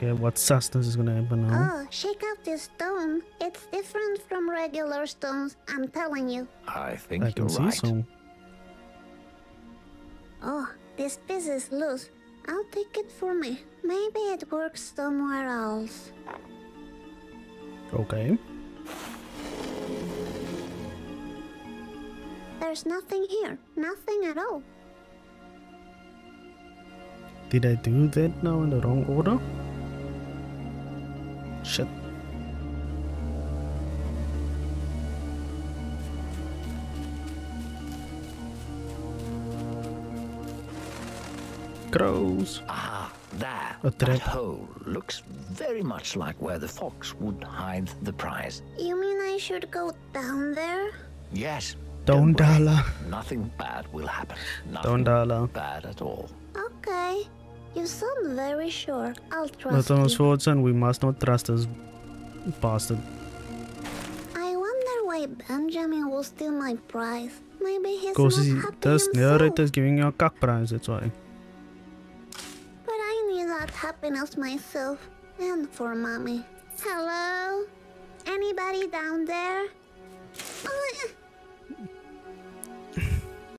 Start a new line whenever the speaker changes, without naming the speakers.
Okay, what sustenance is gonna happen now?
Oh, shake out this stone. It's different from regular stones, I'm telling you.
I think
I
you're
can see
right.
so.
Oh, this piece is loose. I'll take it for me. Maybe it works somewhere else.
Okay.
There's nothing here. Nothing at all.
Did I do that now in the wrong order? Shit. Crows.
Ah, there.
A
that hole looks very much like where the fox would hide the prize.
You mean I should go down there?
Yes.
Don't
worry.
dollar.
Nothing bad will happen.
Don't
Nothing bad at all.
Okay. You sound very sure. I'll trust
swords and we must not trust this bastard.
I wonder why Benjamin will steal my prize. Maybe he's
Because
not
he
happy himself.
narrator is giving you a cock prize, that's why.
But I need that happiness myself. And for mommy. Hello? Anybody down there?